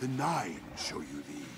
The Nine show you these.